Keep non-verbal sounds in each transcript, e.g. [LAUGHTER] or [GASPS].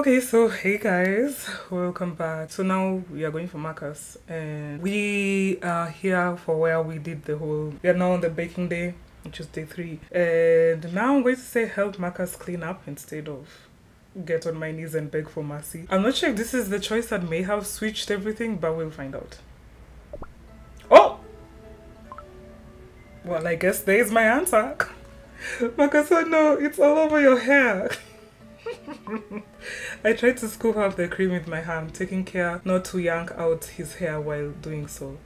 Okay, so hey guys, welcome back. So now we are going for Marcus and we are here for where we did the whole, we are now on the baking day, which is day three. And now I'm going to say help Marcus clean up instead of get on my knees and beg for mercy. I'm not sure if this is the choice that may have switched everything, but we'll find out. Oh! Well, I guess there's my answer. [LAUGHS] Marcus said, no, it's all over your hair. [LAUGHS] I tried to scoop up the cream with my hand, taking care not to yank out his hair while doing so.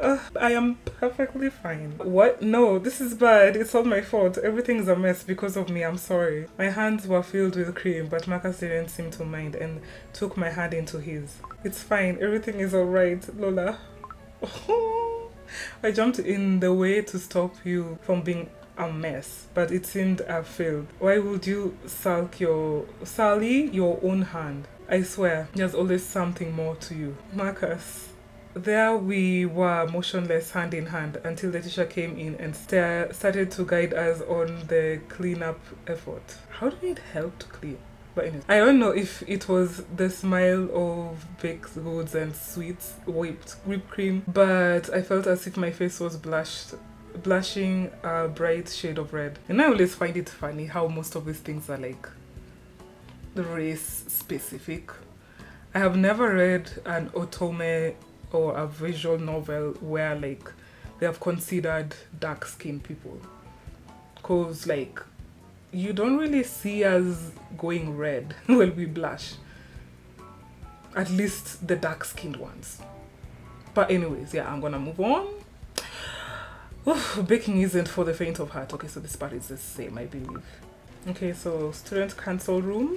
Uh, I am perfectly fine. What? No, this is bad. It's all my fault. Everything's a mess because of me. I'm sorry. My hands were filled with cream, but Marcus didn't seem to mind and took my hand into his. It's fine. Everything is alright, Lola. [LAUGHS] I jumped in the way to stop you from being a mess, but it seemed I failed. Why would you sulk your sully your own hand? I swear, there's always something more to you. Marcus. There we were motionless hand in hand until the teacher came in and sta- started to guide us on the cleanup effort. How did it help to clean? I don't know if it was the smile of baked goods and sweets, whipped whipped cream, but I felt as if my face was blushed blushing a bright shade of red. And I always find it funny how most of these things are like the race specific. I have never read an otome or a visual novel where like they have considered dark skinned people. Cause like you don't really see us going red [LAUGHS] when we blush. At least the dark skinned ones. But anyways, yeah, I'm gonna move on. Oof, baking isn't for the faint of heart. Okay, so this part is the same, I believe. Okay, so student council room.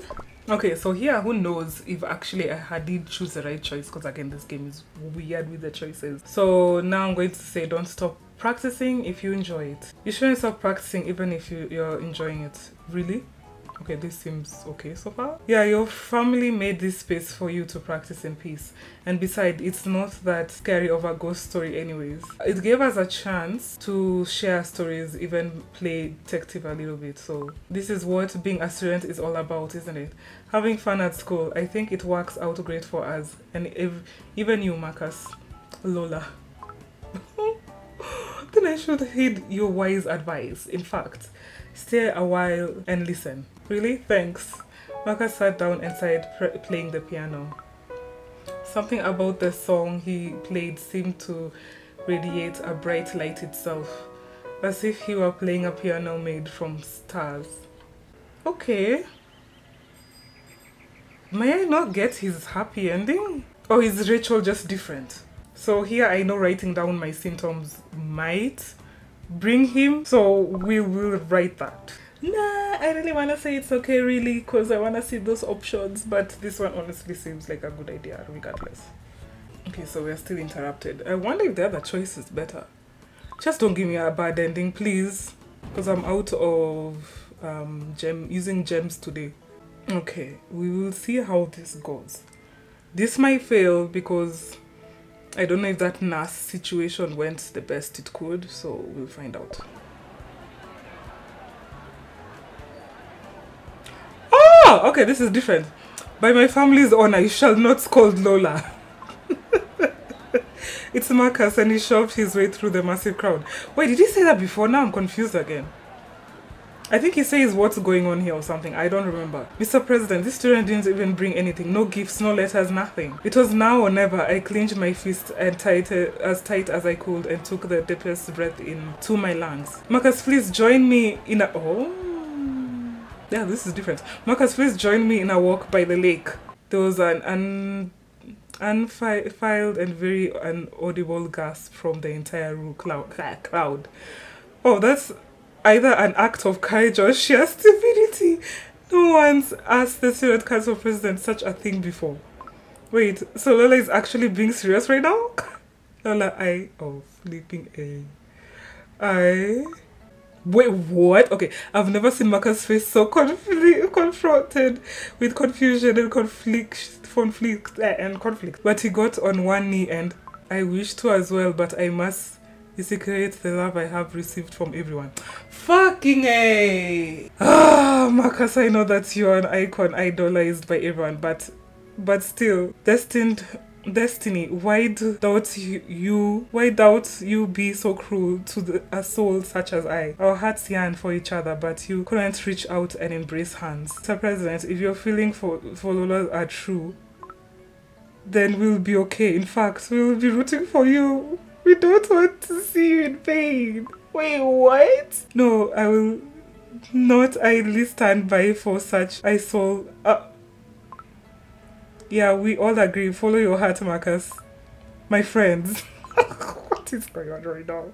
Okay, so here, who knows if actually I did choose the right choice because again, this game is weird with the choices. So now I'm going to say don't stop practicing if you enjoy it. You shouldn't stop practicing even if you, you're enjoying it. Really? Okay, this seems okay so far. Yeah, your family made this space for you to practice in peace. And besides, it's not that scary of a ghost story anyways. It gave us a chance to share stories, even play detective a little bit. So this is what being a student is all about, isn't it? Having fun at school. I think it works out great for us. And if, even you, Marcus. Lola. Then I should heed your wise advice. In fact, stay a while and listen. Really? Thanks. Marcus sat down and started playing the piano. Something about the song he played seemed to radiate a bright light itself, as if he were playing a piano made from stars. Okay. May I not get his happy ending? Or is Rachel just different? So here I know writing down my symptoms might bring him, so we will write that. Nah, I really want to say it's okay, really, because I want to see those options, but this one honestly seems like a good idea, regardless. Okay, so we're still interrupted. I wonder if the other choice is better. Just don't give me a bad ending, please, because I'm out of um, gem using gems today. Okay, we will see how this goes. This might fail because I don't know if that nurse situation went the best it could, so we'll find out. Oh, okay, this is different. By my family's honor, you shall not scold Lola. [LAUGHS] it's Marcus and he shoved his way through the massive crowd. Wait, did he say that before? Now I'm confused again. I think he says what's going on here or something. I don't remember. Mr. President, this student didn't even bring anything. No gifts, no letters, nothing. It was now or never. I clenched my fist and tight, as tight as I could and took the deepest breath in to my lungs. Marcus, please join me in a... Oh. Yeah, this is different. Marcus, please join me in a walk by the lake. There was an un unfiled and very inaudible gasp from the entire room cloud. Oh, that's either an act of courage or sheer [LAUGHS] stupidity. No one's asked the student council president such a thing before. Wait, so Lola is actually being serious right now? [LAUGHS] Lola, I, oh, flipping A. I, wait, what? Okay, I've never seen Marcus' face so confli confronted with confusion and conflict, conflict, uh, and conflict. But he got on one knee and I wish to as well, but I must secret the love I have received from everyone. Fucking A. Ah, Marcus, I know that you're an icon idolized by everyone, but but still, destined destiny why doubt you, why doubt you be so cruel to the, a soul such as i our hearts yearn for each other but you couldn't reach out and embrace hands sir president if your feeling for lola are true then we'll be okay in fact we'll be rooting for you we don't want to see you in pain wait what no i will not idly stand by for such i saw uh, yeah, we all agree. Follow your heart, Marcus. My friends. [LAUGHS] what is going on right now?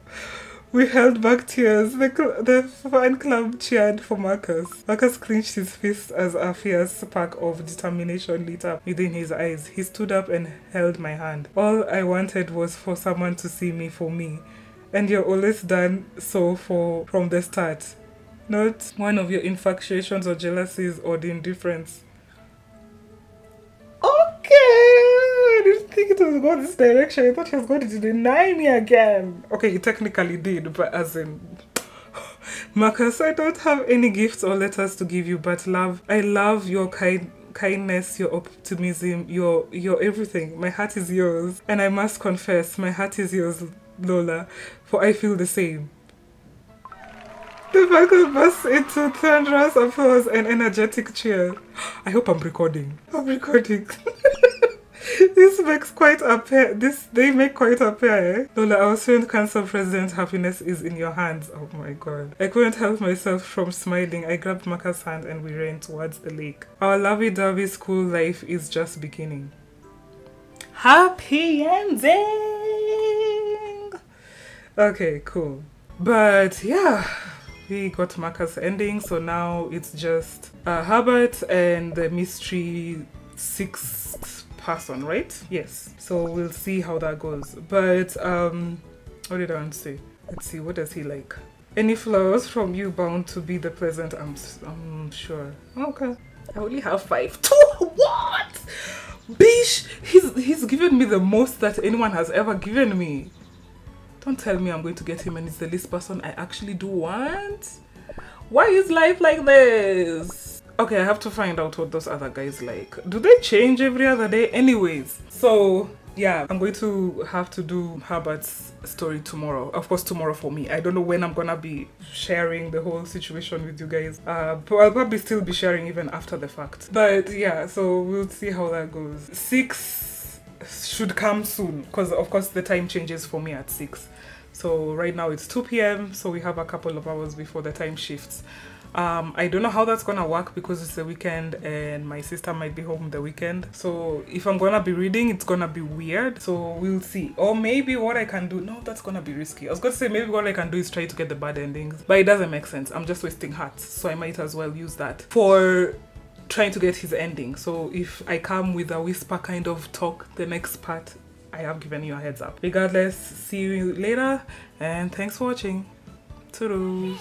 We held back tears. The, cl- the fan club cheered for Marcus. Marcus clenched his fist as a fierce spark of determination lit up within his eyes. He stood up and held my hand. All I wanted was for someone to see me for me. And you're always done so for from the start. Not one of your infatuations or jealousies or the indifference. Was going this direction. I thought he was going to deny me again. Okay, he technically did, but as in. [SIGHS] Marcus, I don't have any gifts or letters to give you, but love, I love your kind kindness, your optimism, your your everything. My heart is yours, and I must confess, my heart is yours, Lola, for I feel the same. The vehicle burst into thunderous applause and energetic cheer. [GASPS] I hope I'm recording. I'm recording. [LAUGHS] this makes quite a pair. This they make quite a pair. Eh? Lola, our student council president's happiness is in your hands. Oh my god! I couldn't help myself from smiling. I grabbed Marcus' hand and we ran towards the lake. Our lovey-dovey school life is just beginning. Happy ending. Okay, cool. But yeah we got Marcus ending, so now it's just uh, Herbert and the mystery sixth person, right? Yes. So we'll see how that goes. But um, what did I want to say? Let's see. What does he like? Any flowers from you bound to be the pleasant? I'm I'm sure. Okay. I only have five. [LAUGHS] Two. What? Bish, he's he's given me the most that anyone has ever given me. Don't tell me I'm going to get him and he's the least person I actually do want. Why is life like this? Okay, I have to find out what those other guys like. Do they change every other day? Anyways, so yeah, I'm going to have to do Herbert's story tomorrow. Of course, tomorrow for me. I don't know when I'm gonna be sharing the whole situation with you guys. Uh, but I'll probably still be sharing even after the fact. But yeah, so we'll see how that goes. Six should come soon because, of course, the time changes for me at six. So right now it's 2 p.m. So we have a couple of hours before the time shifts. Um, I don't know how that's gonna work because it's a weekend and my sister might be home the weekend. So if I'm gonna be reading, it's gonna be weird. So we'll see. Or maybe what I can do. No, that's gonna be risky. I was gonna say maybe what I can do is try to get the bad endings, but it doesn't make sense. I'm just wasting hearts, so I might as well use that for trying to get his ending. So if I come with a whisper kind of talk, the next part I have given you a heads up. Regardless, see you later and thanks for watching. Toodles.